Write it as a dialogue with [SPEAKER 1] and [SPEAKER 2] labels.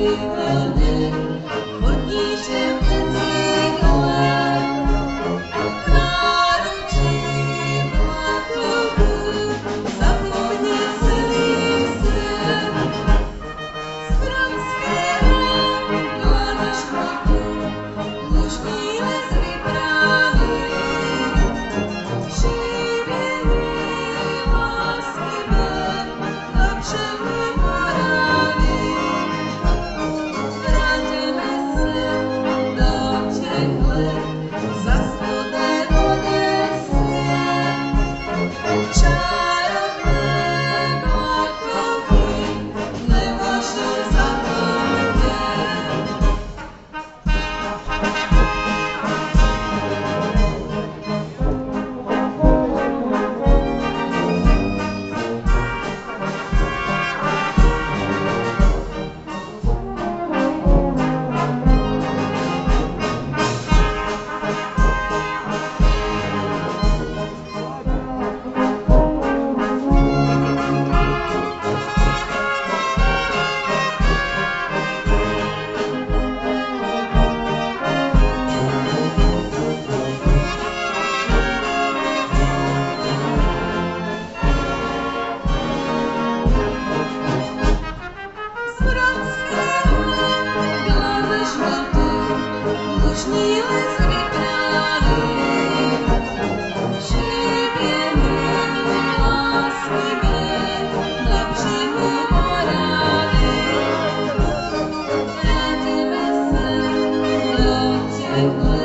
[SPEAKER 1] Even I will.